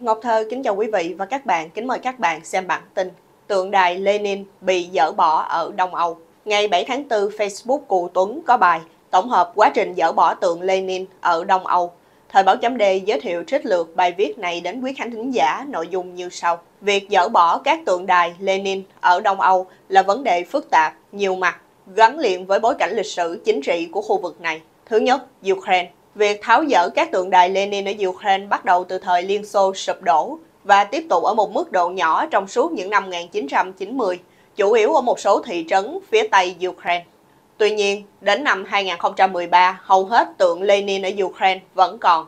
Ngọc Thơ kính chào quý vị và các bạn, kính mời các bạn xem bản tin Tượng đài Lenin bị dỡ bỏ ở Đông Âu Ngày 7 tháng 4, Facebook Cụ Tuấn có bài Tổng hợp quá trình dỡ bỏ tượng Lenin ở Đông Âu Thời báo chấm D giới thiệu trích lược bài viết này đến quý khán thính giả nội dung như sau. Việc dỡ bỏ các tượng đài Lenin ở Đông Âu là vấn đề phức tạp, nhiều mặt, gắn liền với bối cảnh lịch sử chính trị của khu vực này. Thứ nhất, Ukraine. Việc tháo dỡ các tượng đài Lenin ở Ukraine bắt đầu từ thời Liên Xô sụp đổ và tiếp tục ở một mức độ nhỏ trong suốt những năm 1990, chủ yếu ở một số thị trấn phía tây Ukraine. Tuy nhiên, đến năm 2013, hầu hết tượng Lenin ở Ukraine vẫn còn.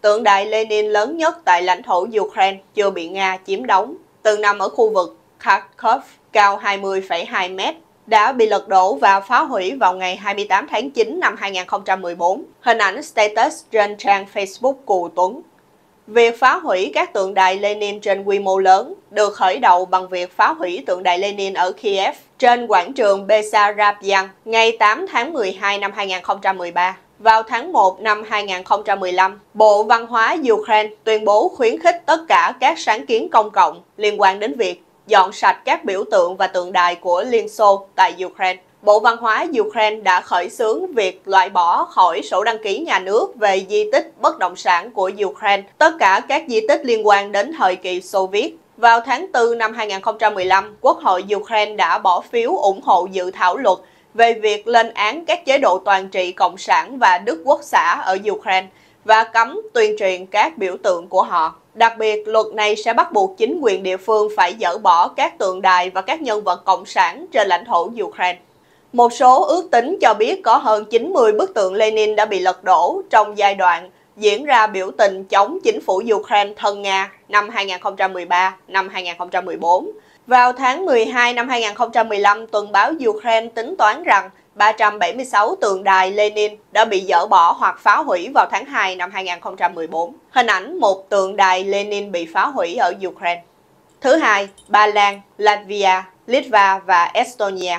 Tượng đài Lenin lớn nhất tại lãnh thổ Ukraine chưa bị Nga chiếm đóng, từng nằm ở khu vực Kharkov, cao 20,2 mét, đã bị lật đổ và phá hủy vào ngày 28 tháng 9 năm 2014. Hình ảnh status trên trang Facebook của Tuấn. Việc phá hủy các tượng đài Lenin trên quy mô lớn được khởi đầu bằng việc phá hủy tượng đài Lenin ở Kiev trên quảng trường Besarabian ngày 8 tháng 12 năm 2013. Vào tháng 1 năm 2015, Bộ Văn hóa Ukraine tuyên bố khuyến khích tất cả các sáng kiến công cộng liên quan đến việc dọn sạch các biểu tượng và tượng đài của Liên Xô tại Ukraine. Bộ Văn hóa Ukraine đã khởi xướng việc loại bỏ khỏi sổ đăng ký nhà nước về di tích bất động sản của Ukraine tất cả các di tích liên quan đến thời kỳ Xô Viết. Vào tháng 4 năm 2015, Quốc hội Ukraine đã bỏ phiếu ủng hộ dự thảo luật về việc lên án các chế độ toàn trị Cộng sản và Đức Quốc xã ở Ukraine và cấm tuyên truyền các biểu tượng của họ. Đặc biệt, luật này sẽ bắt buộc chính quyền địa phương phải dỡ bỏ các tượng đài và các nhân vật cộng sản trên lãnh thổ Ukraine. Một số ước tính cho biết có hơn 90 bức tượng Lenin đã bị lật đổ trong giai đoạn diễn ra biểu tình chống chính phủ Ukraine thân Nga năm 2013, năm 2014. Vào tháng 12 năm 2015, tuần báo Ukraine tính toán rằng 376 tượng đài Lenin đã bị dỡ bỏ hoặc phá hủy vào tháng 2 năm 2014. Hình ảnh một tượng đài Lenin bị phá hủy ở Ukraine. Thứ hai, Ba Lan, Latvia, Litva và Estonia.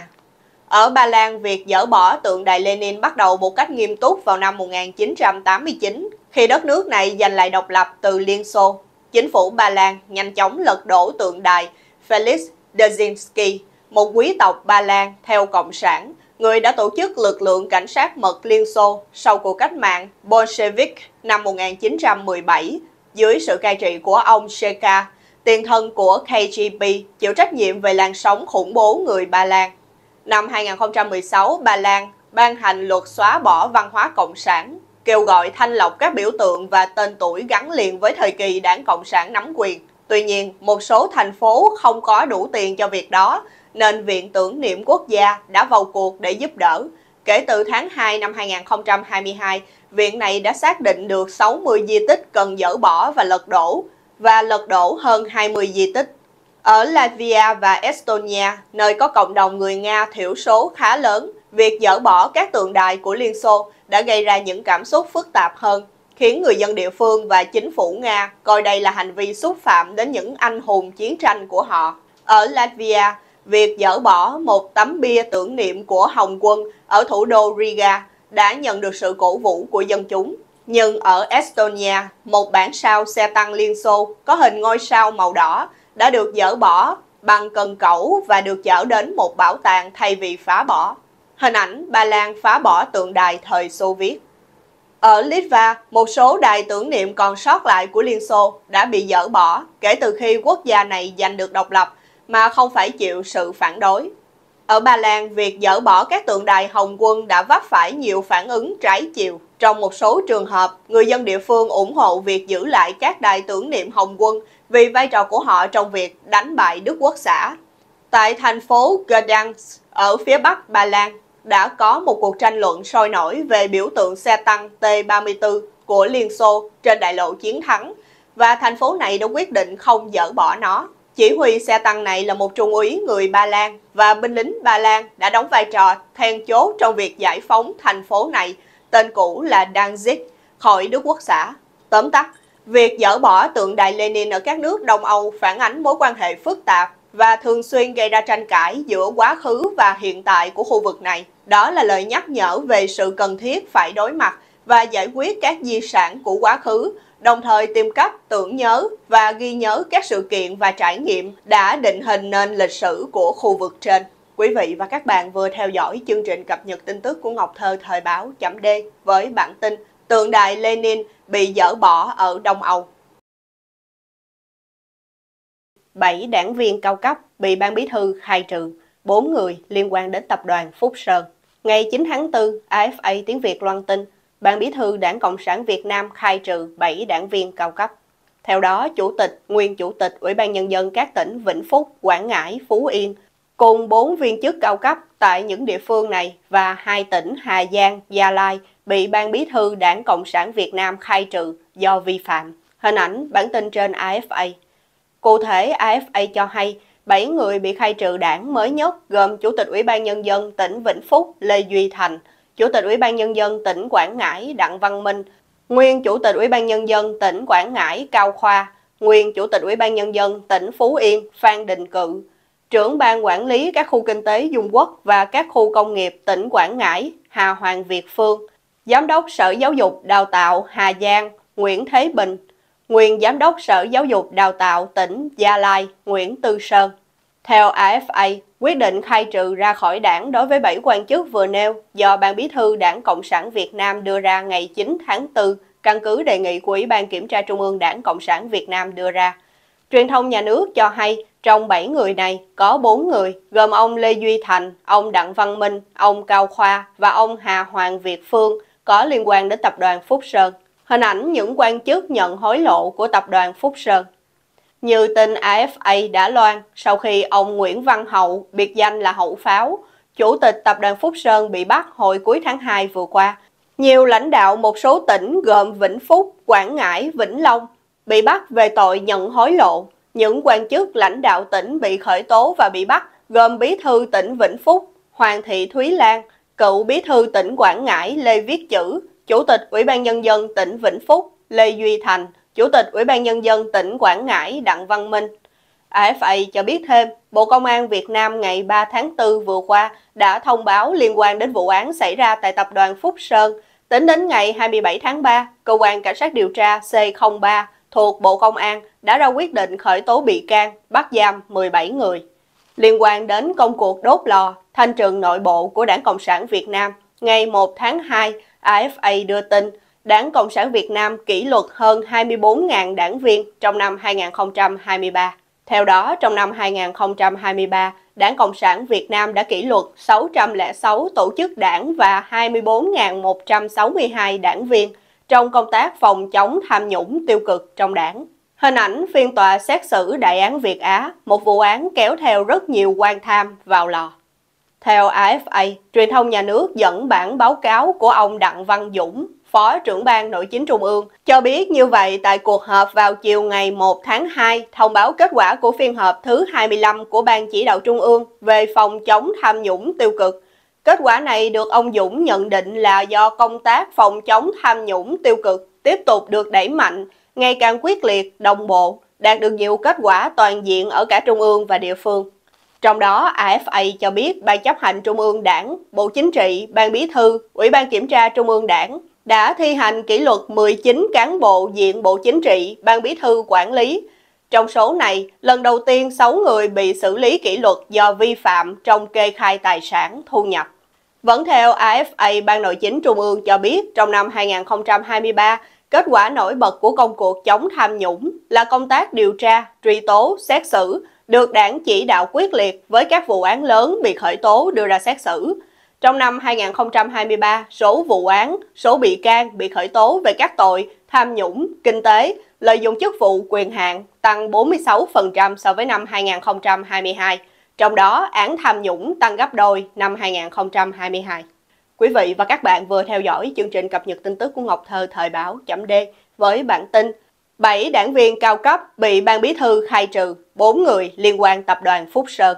Ở Ba Lan, việc dỡ bỏ tượng đài Lenin bắt đầu một cách nghiêm túc vào năm 1989, khi đất nước này giành lại độc lập từ Liên Xô. Chính phủ Ba Lan nhanh chóng lật đổ tượng đài Felix Dzerzhinsky, một quý tộc Ba Lan theo Cộng sản, người đã tổ chức lực lượng cảnh sát mật Liên Xô sau cuộc cách mạng Bolshevik năm 1917 dưới sự cai trị của ông Sheka, tiền thân của KGB, chịu trách nhiệm về làn sóng khủng bố người Ba Lan. Năm 2016, Ba Lan ban hành luật xóa bỏ văn hóa cộng sản, kêu gọi thanh lọc các biểu tượng và tên tuổi gắn liền với thời kỳ đảng Cộng sản nắm quyền. Tuy nhiên, một số thành phố không có đủ tiền cho việc đó, nên Viện Tưởng niệm Quốc gia đã vào cuộc để giúp đỡ. Kể từ tháng 2 năm 2022, viện này đã xác định được 60 di tích cần dỡ bỏ và lật đổ, và lật đổ hơn 20 di tích. Ở Latvia và Estonia, nơi có cộng đồng người Nga thiểu số khá lớn, việc dỡ bỏ các tượng đài của Liên Xô đã gây ra những cảm xúc phức tạp hơn, khiến người dân địa phương và chính phủ Nga coi đây là hành vi xúc phạm đến những anh hùng chiến tranh của họ. Ở Latvia, việc dỡ bỏ một tấm bia tưởng niệm của Hồng quân ở thủ đô Riga đã nhận được sự cổ vũ của dân chúng. Nhưng ở Estonia, một bản sao xe tăng Liên Xô có hình ngôi sao màu đỏ đã được dỡ bỏ bằng cần cẩu và được chở đến một bảo tàng thay vì phá bỏ. Hình ảnh Ba Lan phá bỏ tượng đài thời Xô Viết. Ở Litva, một số đài tưởng niệm còn sót lại của Liên Xô đã bị dỡ bỏ kể từ khi quốc gia này giành được độc lập mà không phải chịu sự phản đối. Ở Ba Lan, việc dỡ bỏ các tượng đài Hồng quân đã vấp phải nhiều phản ứng trái chiều. Trong một số trường hợp, người dân địa phương ủng hộ việc giữ lại các đài tưởng niệm Hồng quân vì vai trò của họ trong việc đánh bại Đức Quốc xã. Tại thành phố Gdansk ở phía bắc Ba Lan, đã có một cuộc tranh luận sôi nổi về biểu tượng xe tăng T-34 của Liên Xô trên đại lộ Chiến Thắng và thành phố này đã quyết định không dỡ bỏ nó. Chỉ huy xe tăng này là một trung úy người Ba Lan và binh lính Ba Lan đã đóng vai trò then chốt trong việc giải phóng thành phố này, tên cũ là Danzig, khỏi Đức Quốc xã. Tóm tắt, việc dỡ bỏ tượng đài Lenin ở các nước Đông Âu phản ánh mối quan hệ phức tạp và thường xuyên gây ra tranh cãi giữa quá khứ và hiện tại của khu vực này. Đó là lời nhắc nhở về sự cần thiết phải đối mặt và giải quyết các di sản của quá khứ, đồng thời tìm cách tưởng nhớ và ghi nhớ các sự kiện và trải nghiệm đã định hình nên lịch sử của khu vực trên. Quý vị và các bạn vừa theo dõi chương trình cập nhật tin tức của Ngọc Thơ Thời báo chấm D với bản tin Tượng đài Lenin bị dỡ bỏ ở Đông Âu. 7 đảng viên cao cấp bị ban bí thư khai trừ, 4 người liên quan đến tập đoàn Phúc Sơn. Ngày 9 tháng 4, AFA tiếng Việt loan tin, Ban bí thư Đảng Cộng sản Việt Nam khai trừ 7 đảng viên cao cấp. Theo đó, Chủ tịch, nguyên Chủ tịch Ủy ban Nhân dân các tỉnh Vĩnh Phúc, Quảng Ngãi, Phú Yên cùng 4 viên chức cao cấp tại những địa phương này và hai tỉnh Hà Giang, Gia Lai bị Ban bí thư Đảng Cộng sản Việt Nam khai trừ do vi phạm. Hình ảnh bản tin trên AFA. Cụ thể, AFA cho hay 7 người bị khai trừ đảng mới nhất gồm Chủ tịch Ủy ban Nhân dân tỉnh Vĩnh Phúc Lê Duy Thành, Chủ tịch Ủy ban Nhân dân tỉnh Quảng Ngãi Đặng Văn Minh, nguyên Chủ tịch Ủy ban Nhân dân tỉnh Quảng Ngãi Cao Khoa, nguyên Chủ tịch Ủy ban Nhân dân tỉnh Phú Yên Phan Đình Cự, trưởng ban quản lý các khu kinh tế Dung Quốc và các khu công nghiệp tỉnh Quảng Ngãi Hà Hoàng Việt Phương, Giám đốc Sở Giáo dục Đào tạo Hà Giang Nguyễn Thế Bình, nguyên Giám đốc Sở Giáo dục Đào tạo tỉnh Gia Lai Nguyễn Tư Sơn. Theo AFA, quyết định khai trừ ra khỏi đảng đối với 7 quan chức vừa nêu do Ban Bí thư Đảng Cộng sản Việt Nam đưa ra ngày 9 tháng 4, căn cứ đề nghị của Ủy ban Kiểm tra Trung ương Đảng Cộng sản Việt Nam đưa ra. Truyền thông nhà nước cho hay trong 7 người này có 4 người, gồm ông Lê Duy Thành, ông Đặng Văn Minh, ông Cao Khoa và ông Hà Hoàng Việt Phương có liên quan đến tập đoàn Phúc Sơn. Hình ảnh những quan chức nhận hối lộ của tập đoàn Phúc Sơn. Như tin AFA đã loan, sau khi ông Nguyễn Văn Hậu, biệt danh là Hậu Pháo, chủ tịch tập đoàn Phúc Sơn bị bắt hồi cuối tháng 2 vừa qua, nhiều lãnh đạo một số tỉnh gồm Vĩnh Phúc, Quảng Ngãi, Vĩnh Long bị bắt về tội nhận hối lộ. Những quan chức lãnh đạo tỉnh bị khởi tố và bị bắt gồm Bí thư tỉnh Vĩnh Phúc, Hoàng Thị Thúy Lan, cựu Bí thư tỉnh Quảng Ngãi Lê Viết Chữ, Chủ tịch Ủy ban Nhân dân tỉnh Vĩnh Phúc Lê Duy Thành, Chủ tịch Ủy ban Nhân dân tỉnh Quảng Ngãi Đặng Văn Minh. AFA cho biết thêm, Bộ Công an Việt Nam ngày 3 tháng 4 vừa qua đã thông báo liên quan đến vụ án xảy ra tại tập đoàn Phúc Sơn. Tính đến ngày 27 tháng 3, Cơ quan Cảnh sát điều tra C03 thuộc Bộ Công an đã ra quyết định khởi tố bị can, bắt giam 17 người. Liên quan đến công cuộc đốt lò, thanh trừng nội bộ của Đảng Cộng sản Việt Nam, ngày 1 tháng 2, AFA đưa tin Đảng Cộng sản Việt Nam kỷ luật hơn 24.000 đảng viên trong năm 2023. Theo đó, trong năm 2023, Đảng Cộng sản Việt Nam đã kỷ luật 606 tổ chức đảng và 24.162 đảng viên trong công tác phòng chống tham nhũng tiêu cực trong đảng. Hình ảnh phiên tòa xét xử đại án Việt Á, một vụ án kéo theo rất nhiều quan tham vào lò. Theo AFA, truyền thông nhà nước dẫn bản báo cáo của ông Đặng Văn Dũng, Phó trưởng ban nội chính Trung ương, cho biết như vậy tại cuộc họp vào chiều ngày 1 tháng 2 thông báo kết quả của phiên họp thứ 25 của Ban chỉ đạo Trung ương về phòng chống tham nhũng tiêu cực. Kết quả này được ông Dũng nhận định là do công tác phòng chống tham nhũng tiêu cực tiếp tục được đẩy mạnh, ngày càng quyết liệt, đồng bộ, đạt được nhiều kết quả toàn diện ở cả Trung ương và địa phương. Trong đó, AFA cho biết Ban chấp hành Trung ương Đảng, Bộ Chính trị, Ban Bí thư, Ủy ban Kiểm tra Trung ương Đảng đã thi hành kỷ luật 19 cán bộ diện Bộ Chính trị, Ban Bí thư quản lý. Trong số này, lần đầu tiên 6 người bị xử lý kỷ luật do vi phạm trong kê khai tài sản thu nhập. Vẫn theo AFA, Ban Nội chính Trung ương cho biết trong năm 2023, kết quả nổi bật của công cuộc chống tham nhũng là công tác điều tra, truy tố, xét xử, được đảng chỉ đạo quyết liệt với các vụ án lớn bị khởi tố đưa ra xét xử. Trong năm 2023, số vụ án, số bị can bị khởi tố về các tội tham nhũng, kinh tế, lợi dụng chức vụ quyền hạn tăng 46% so với năm 2022. Trong đó, án tham nhũng tăng gấp đôi năm 2022. Quý vị và các bạn vừa theo dõi chương trình cập nhật tin tức của Ngọc Thơ Thời báo chấm D với bản tin 7 đảng viên cao cấp bị ban bí thư khai trừ, 4 người liên quan tập đoàn Phúc Sơn.